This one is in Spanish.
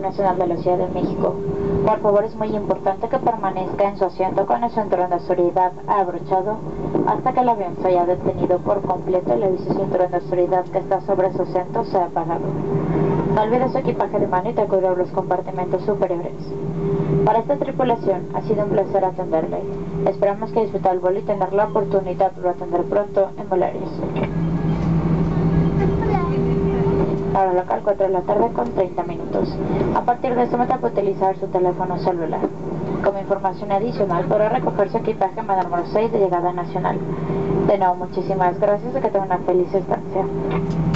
Internacional de la Ciudad de México. Por favor, es muy importante que permanezca en su asiento con el cinturón de seguridad abrochado hasta que el avión se haya detenido por completo y le avise cinturón de seguridad que está sobre su asiento sea apagado. No olvide su equipaje de mano y te cubrir los compartimentos superiores. Para esta tripulación ha sido un placer atenderle. Esperamos que disfrute el vuelo y tener la oportunidad de atender pronto en Volaris. Hora local 4 de la tarde con 30 minutos. A partir de este momento puede utilizar su teléfono celular. Como información adicional, podrá recoger su equipaje en la número 6 de llegada nacional. De nuevo, muchísimas gracias y que tenga una feliz estancia.